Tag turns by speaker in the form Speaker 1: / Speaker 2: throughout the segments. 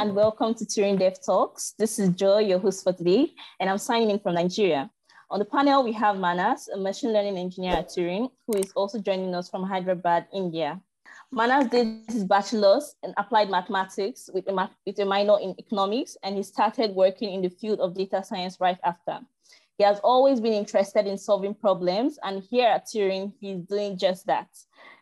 Speaker 1: and welcome to Turing Dev Talks. This is Joy, your host for today, and I'm signing in from Nigeria. On the panel, we have Manas, a machine learning engineer at Turing, who is also joining us from Hyderabad, India. Manas did his bachelor's in applied mathematics with a, with a minor in economics, and he started working in the field of data science right after. He has always been interested in solving problems, and here at Turing, he's doing just that.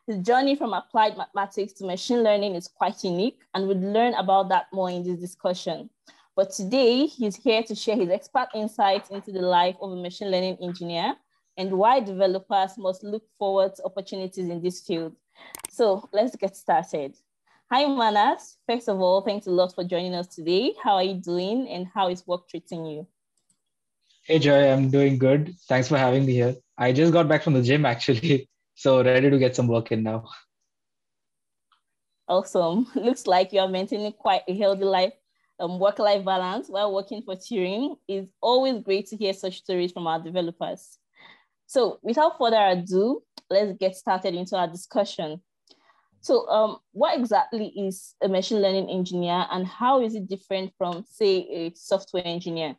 Speaker 1: His journey from applied mathematics to machine learning is quite unique, and we'll learn about that more in this discussion. But today, he's here to share his expert insights into the life of a machine learning engineer and why developers must look forward to opportunities in this field. So let's get started. Hi, Manas. First of all, thanks a lot for joining us today. How are you doing and how is work treating you?
Speaker 2: Hey, Joy, I'm doing good. Thanks for having me here. I just got back from the gym actually. So ready to get some work in now.
Speaker 1: Awesome. Looks like you are maintaining quite a healthy life, um, work-life balance while working for Turing. It's always great to hear such stories from our developers. So without further ado, let's get started into our discussion. So um, what exactly is a machine learning engineer and how is it different from, say, a software engineer?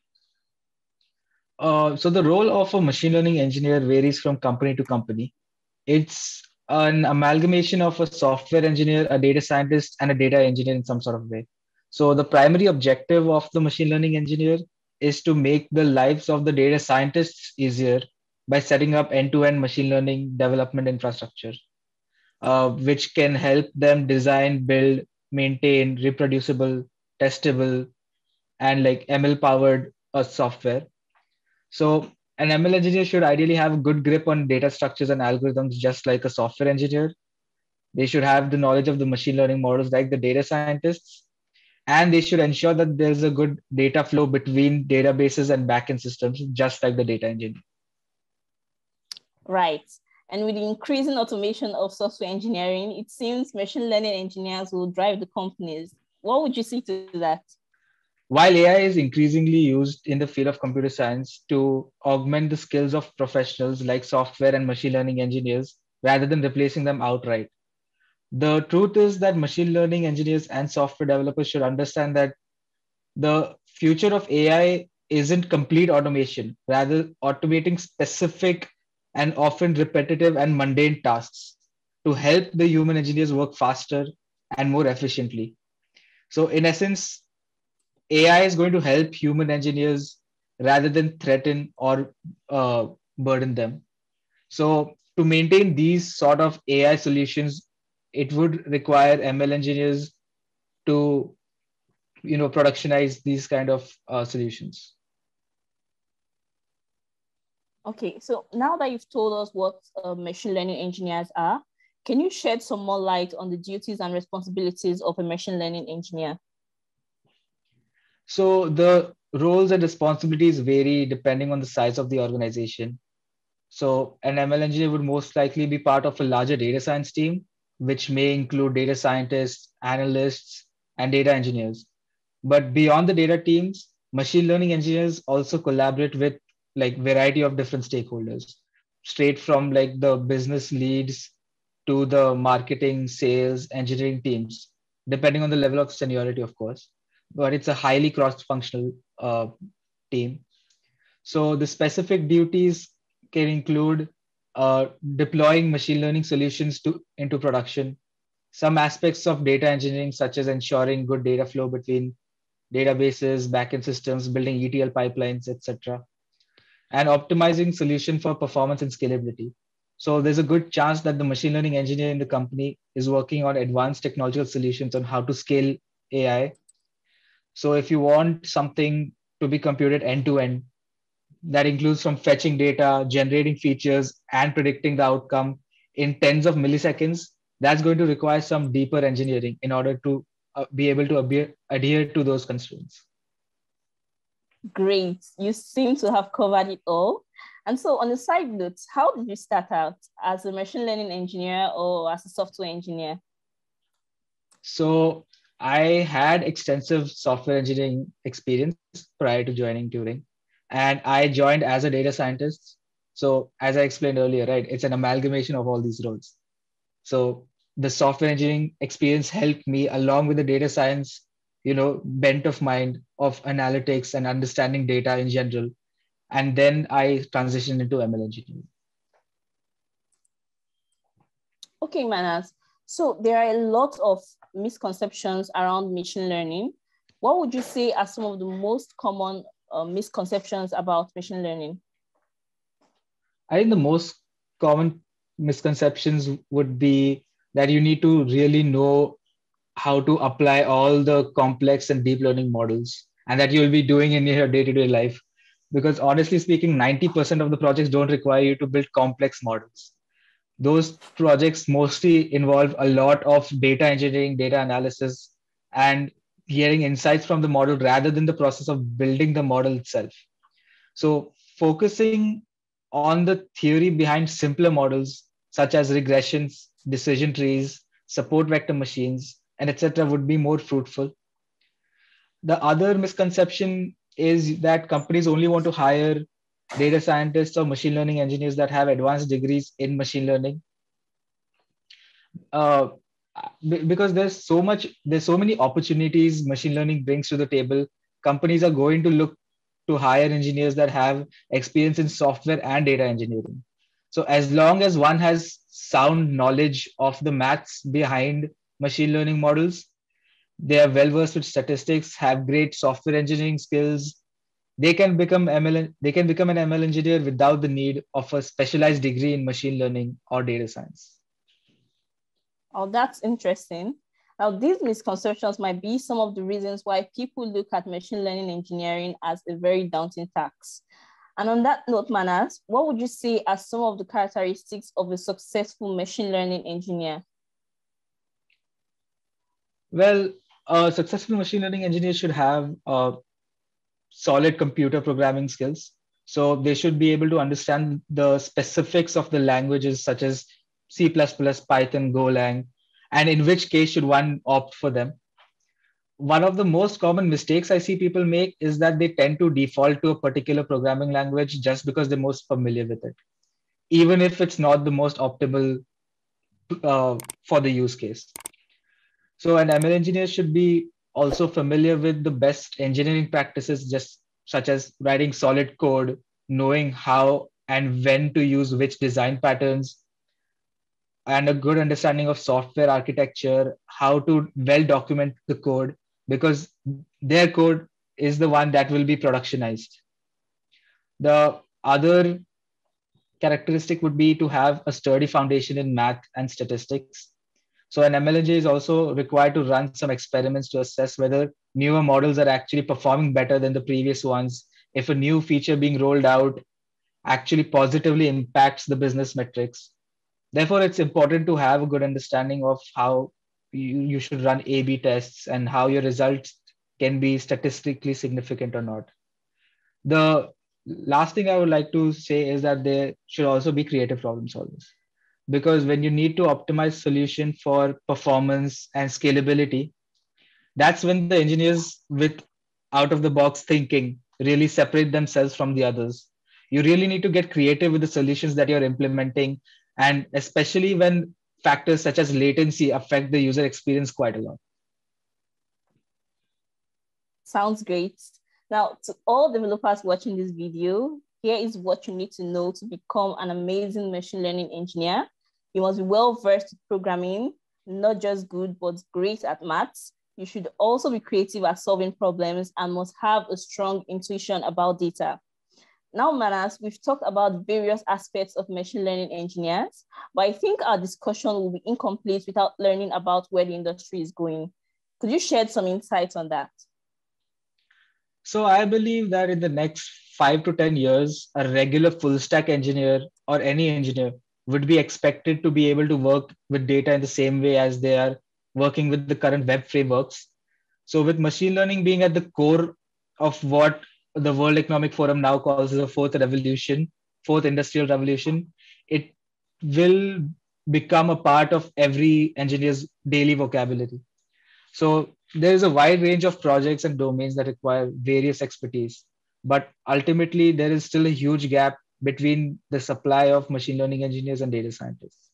Speaker 2: Uh, so the role of a machine learning engineer varies from company to company it's an amalgamation of a software engineer, a data scientist, and a data engineer in some sort of way. So the primary objective of the machine learning engineer is to make the lives of the data scientists easier by setting up end-to-end machine learning development infrastructure, uh, which can help them design, build, maintain reproducible, testable, and like ML-powered uh, software. So an ML engineer should ideally have a good grip on data structures and algorithms, just like a software engineer. They should have the knowledge of the machine learning models, like the data scientists. And they should ensure that there's a good data flow between databases and backend systems, just like the data engineer.
Speaker 1: Right. And with the increasing automation of software engineering, it seems machine learning engineers will drive the companies. What would you say to that?
Speaker 2: While AI is increasingly used in the field of computer science to augment the skills of professionals like software and machine learning engineers rather than replacing them outright, the truth is that machine learning engineers and software developers should understand that the future of AI isn't complete automation, rather, automating specific and often repetitive and mundane tasks to help the human engineers work faster and more efficiently. So, in essence, AI is going to help human engineers rather than threaten or uh, burden them. So to maintain these sort of AI solutions, it would require ML engineers to, you know, productionize these kind of uh, solutions.
Speaker 1: Okay, so now that you've told us what uh, machine learning engineers are, can you shed some more light on the duties and responsibilities of a machine learning engineer?
Speaker 2: So the roles and responsibilities vary depending on the size of the organization. So an ML engineer would most likely be part of a larger data science team, which may include data scientists, analysts, and data engineers. But beyond the data teams, machine learning engineers also collaborate with like variety of different stakeholders, straight from like the business leads to the marketing, sales, engineering teams, depending on the level of seniority, of course but it's a highly cross-functional uh, team. So the specific duties can include uh, deploying machine learning solutions to into production, some aspects of data engineering, such as ensuring good data flow between databases, backend systems, building ETL pipelines, etc., and optimizing solution for performance and scalability. So there's a good chance that the machine learning engineer in the company is working on advanced technological solutions on how to scale AI so if you want something to be computed end to end, that includes from fetching data, generating features, and predicting the outcome in tens of milliseconds, that's going to require some deeper engineering in order to uh, be able to adhere, adhere to those constraints.
Speaker 1: Great. You seem to have covered it all. And so, on the side note, how did you start out as a machine learning engineer or as a software engineer?
Speaker 2: So, I had extensive software engineering experience prior to joining Turing, and I joined as a data scientist. So, as I explained earlier, right, it's an amalgamation of all these roles. So, the software engineering experience helped me, along with the data science, you know bent of mind of analytics and understanding data in general and then i transitioned into ml engineering
Speaker 1: okay manas so there are a lot of misconceptions around machine learning what would you say are some of the most common uh, misconceptions about machine learning?
Speaker 2: I think the most common misconceptions would be that you need to really know how to apply all the complex and deep learning models and that you'll be doing in your day-to-day life. Because honestly speaking 90% of the projects don't require you to build complex models those projects mostly involve a lot of data engineering data analysis and hearing insights from the model rather than the process of building the model itself. So focusing on the theory behind simpler models such as regressions decision trees support vector machines and etc would be more fruitful. The other misconception is that companies only want to hire data scientists or machine learning engineers that have advanced degrees in machine learning uh, because there's so much there's so many opportunities machine learning brings to the table companies are going to look to hire engineers that have experience in software and data engineering so as long as one has sound knowledge of the maths behind machine learning models. They are well versed with statistics, have great software engineering skills. They can become ML. They can become an ML engineer without the need of a specialized degree in machine learning or data science.
Speaker 1: Oh, that's interesting. Now, these misconceptions might be some of the reasons why people look at machine learning engineering as a very daunting task. And on that note, Manas, what would you say are some of the characteristics of a successful machine learning engineer?
Speaker 2: Well, a successful machine learning engineer should have uh, solid computer programming skills. So they should be able to understand the specifics of the languages such as C++, Python, Golang, and in which case should one opt for them. One of the most common mistakes I see people make is that they tend to default to a particular programming language just because they're most familiar with it, even if it's not the most optimal uh, for the use case. So an ML engineer should be also familiar with the best engineering practices, just such as writing solid code, knowing how and when to use which design patterns, and a good understanding of software architecture, how to well document the code, because their code is the one that will be productionized. The other characteristic would be to have a sturdy foundation in math and statistics so an MLNG is also required to run some experiments to assess whether newer models are actually performing better than the previous ones. If a new feature being rolled out actually positively impacts the business metrics. Therefore, it's important to have a good understanding of how you, you should run A B tests and how your results can be statistically significant or not. The last thing I would like to say is that there should also be creative problem solvers because when you need to optimize solution for performance and scalability that's when the engineers with out of the box thinking really separate themselves from the others. You really need to get creative with the solutions that you're implementing and especially when factors such as latency affect the user experience quite a lot.
Speaker 1: Sounds great. Now to all developers watching this video here is what you need to know to become an amazing machine learning engineer you must be well versed with programming, not just good, but great at maths. You should also be creative at solving problems and must have a strong intuition about data. Now, Manas, we've talked about various aspects of machine learning engineers, but I think our discussion will be incomplete without learning about where the industry is going. Could you shed some insights on that?
Speaker 2: So I believe that in the next five to 10 years, a regular full stack engineer or any engineer would be expected to be able to work with data in the same way as they are working with the current web frameworks. So, with machine learning being at the core of what the World Economic Forum now calls the fourth revolution, fourth industrial revolution, it will become a part of every engineer's daily vocabulary. So, there is a wide range of projects and domains that require various expertise. But ultimately, there is still a huge gap between the supply of machine learning engineers and data scientists.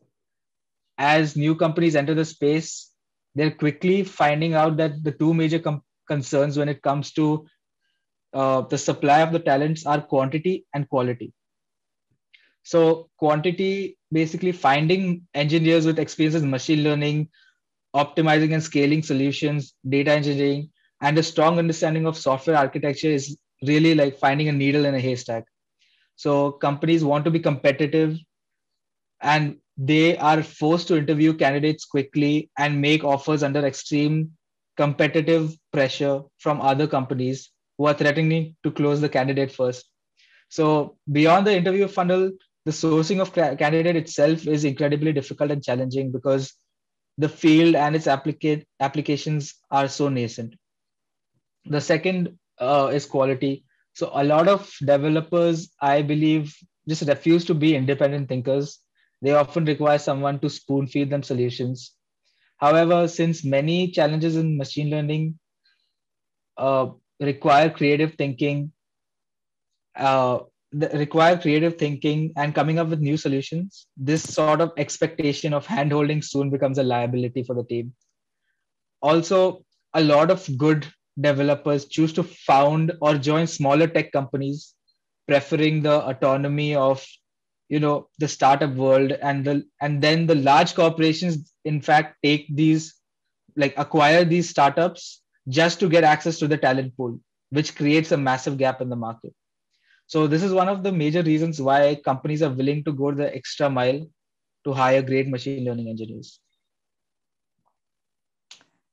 Speaker 2: As new companies enter the space, they're quickly finding out that the two major com- concerns when it comes to uh, the supply of the talents are quantity and quality. So quantity, basically finding engineers with experience in machine learning, optimizing and scaling solutions, data engineering, and a strong understanding of software architecture is really like finding a needle in a haystack. So companies want to be competitive and they are forced to interview candidates quickly and make offers under extreme competitive pressure from other companies who are threatening to close the candidate first. So beyond the interview funnel, the sourcing of candidate itself is incredibly difficult and challenging because the field and its applica- applications are so nascent. The second uh, is quality. So a lot of developers, I believe, just refuse to be independent thinkers. They often require someone to spoon feed them solutions. However, since many challenges in machine learning uh, require creative thinking, uh, require creative thinking and coming up with new solutions, this sort of expectation of handholding soon becomes a liability for the team. Also, a lot of good developers choose to found or join smaller tech companies, preferring the autonomy of you know the startup world and the and then the large corporations in fact take these like acquire these startups just to get access to the talent pool which creates a massive gap in the market. So this is one of the major reasons why companies are willing to go the extra mile to hire great machine learning engineers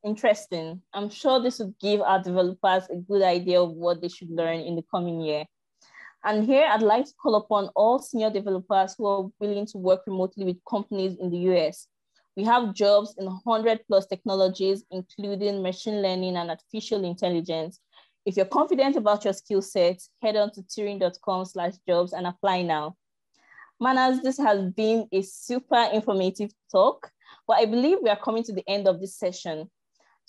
Speaker 1: interesting i'm sure this would give our developers a good idea of what they should learn in the coming year and here I'd like to call upon all senior developers who are willing to work remotely with companies in the US. We have jobs in 100 plus technologies, including machine learning and artificial intelligence. If you're confident about your skill sets, head on to turing.com slash jobs and apply now. Manas, this has been a super informative talk, but I believe we are coming to the end of this session.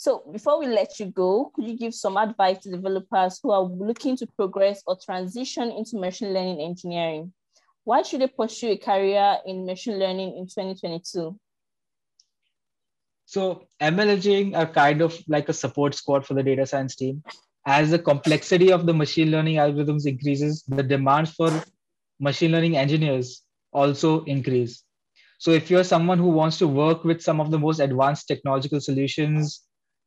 Speaker 1: So before we let you go, could you give some advice to developers who are looking to progress or transition into machine learning engineering? Why should they pursue a career in machine learning in 2022?
Speaker 2: So ML are kind of like a support squad for the data science team. As the complexity of the machine learning algorithms increases, the demands for machine learning engineers also increase. So if you're someone who wants to work with some of the most advanced technological solutions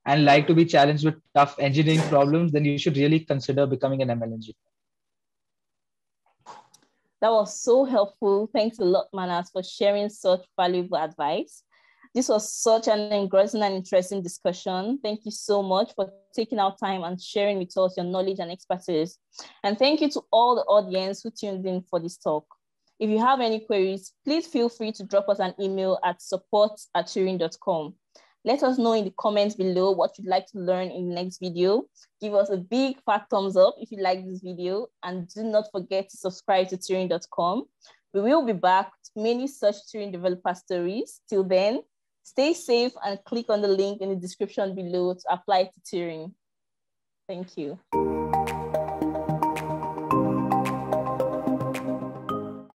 Speaker 2: and like to be challenged with tough engineering problems, then you should really consider becoming an ML engineer.
Speaker 1: That was so helpful. Thanks a lot, Manas, for sharing such valuable advice. This was such an engrossing and interesting discussion. Thank you so much for taking our time and sharing with us your knowledge and expertise. And thank you to all the audience who tuned in for this talk. If you have any queries, please feel free to drop us an email at support at turing.com. Let us know in the comments below what you'd like to learn in the next video. Give us a big fat thumbs up if you like this video and do not forget to subscribe to Turing.com. We will be back with many such Turing developer stories. Till then, stay safe and click on the link in the description below to apply to Turing. Thank you.